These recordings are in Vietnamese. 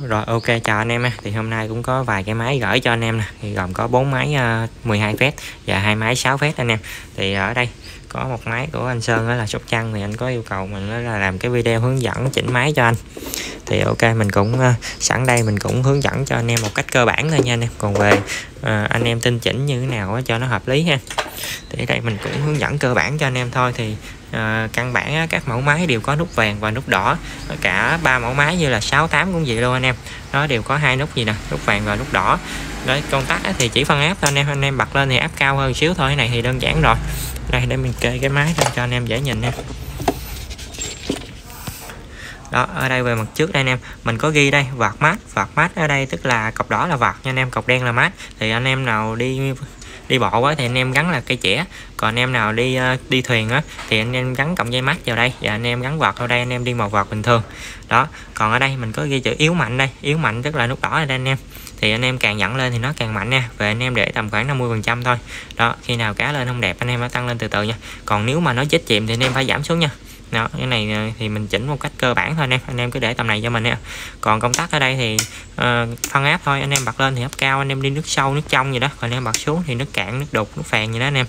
Rồi, ok, chào anh em ha. Thì hôm nay cũng có vài cái máy gửi cho anh em nè. Thì gồm có bốn máy ờ, 12 phép và hai máy 6 phép anh em. Thì ở đây có một máy của anh Sơn đó là Sóc Trăng thì anh có yêu cầu mình đó là làm cái video hướng dẫn chỉnh máy cho anh. Thì ok mình cũng uh, sẵn đây mình cũng hướng dẫn cho anh em một cách cơ bản thôi nha anh em. Còn về uh, anh em tinh chỉnh như thế nào cho nó hợp lý ha. Thì ở đây mình cũng hướng dẫn cơ bản cho anh em thôi thì à, căn bản các mẫu máy đều có nút vàng và nút đỏ. Cả ba mẫu máy như là 68 cũng vậy luôn anh em. Nó đều có hai nút gì nè nút vàng và nút đỏ. Đấy công tắc thì chỉ phân áp thôi anh em. Anh em bật lên thì áp cao hơn xíu thôi cái này thì đơn giản rồi. Đây để mình kê cái máy cho anh em dễ nhìn nha đó ở đây về mặt trước đây anh em mình có ghi đây vạt mát vạt mát ở đây tức là cọc đỏ là vạt nha anh em cọc đen là mát thì anh em nào đi đi bộ quá thì anh em gắn là cây chẻ còn anh em nào đi đi thuyền á thì anh em gắn cọng dây mát vào đây và anh em gắn vạt vào đây anh em đi một vạt bình thường đó còn ở đây mình có ghi chữ yếu mạnh đây yếu mạnh tức là nút đỏ đây anh em thì anh em càng dẫn lên thì nó càng mạnh nha về anh em để tầm khoảng 50 phần trăm thôi đó khi nào cá lên không đẹp anh em phải tăng lên từ từ nha còn nếu mà nó chết chìm thì anh em phải giảm xuống nha đó cái này ờ, thì mình chỉnh một cách cơ bản thôi anh em. Anh em cứ để tầm này cho mình nha. Còn công tắc ở đây thì uh, phân áp thôi. Anh em bật lên thì áp cao anh em đi nước sâu nước trong gì đó. Còn anh em bật xuống thì nước cạn nước đục nước phèn gì đó anh em.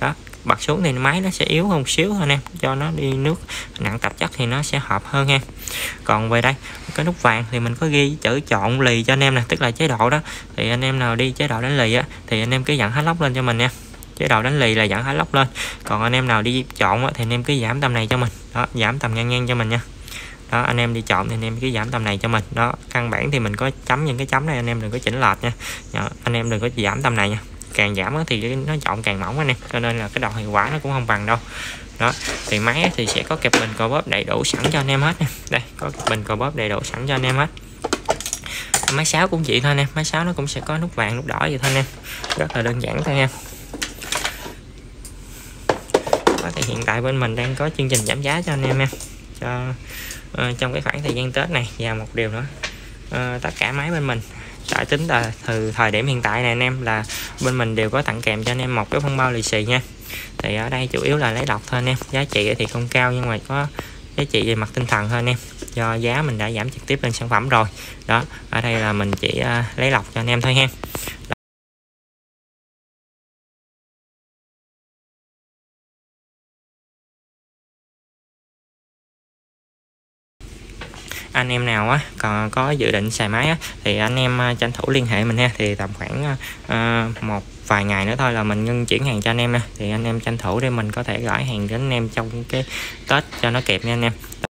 Đó bật xuống thì máy nó sẽ yếu hơn một xíu thôi anh em. Cho nó đi nước nặng tạp chất thì nó sẽ hợp hơn ha. Còn về đây cái nút vàng thì mình có ghi chữ chọn lì cho anh em nè. Tức là chế độ đó. Thì anh em nào đi chế độ đánh lì á thì anh em cứ dặn hết lóc lên cho mình nha chế độ đánh lì là dẫn hết lóc lên. Còn anh em nào đi chọn thì anh em cứ giảm tầm này cho mình. Đó giảm tầm ngang ngang cho mình nha. Đó anh em đi chọn thì anh em cứ giảm tầm này cho mình. Đó căn bản thì mình có chấm những cái chấm này anh em đừng có chỉnh lệch nha. Đó, anh em đừng có giảm tầm này nha. Càng giảm thì nó chọn càng mỏng anh em cho nên là cái độ hiệu quả nó cũng không bằng đâu. Đó thì máy thì sẽ có kẹp bình cò bóp đầy đủ sẵn cho anh em hết nha đây có kẹp bình cò bóp đầy đủ sẵn cho anh em hết. Máy sáo cũng vậy thôi anh em máy sáo nó cũng sẽ có nút vàng nút đỏ vậy thôi anh em. Rất là đơn giản thôi nha em. Thì hiện tại bên mình đang có chương trình giảm giá cho anh em em cho uh, trong cái khoảng thời gian tết này và một điều nữa uh, tất cả máy bên mình tại tính là từ thời điểm hiện tại này anh em là bên mình đều có tặng kèm cho anh em một cái phong bao lì xì nha. Thì ở đây chủ yếu là lấy lọc thôi anh em giá trị thì không cao nhưng mà có giá trị về mặt tinh thần thôi anh em. Do giá mình đã giảm trực tiếp lên sản phẩm rồi đó ở đây là mình chỉ uh, lấy lọc cho anh em thôi ha. Anh em nào á còn có dự định xài máy á thì anh em à, tranh thủ liên hệ mình ha. Thì tầm khoảng uh, một vài ngày nữa thôi là mình ngưng chuyển hàng cho anh em nha thì anh em tranh thủ để mình có thể gửi hàng đến anh em trong cái tết cho nó kịp nha anh em.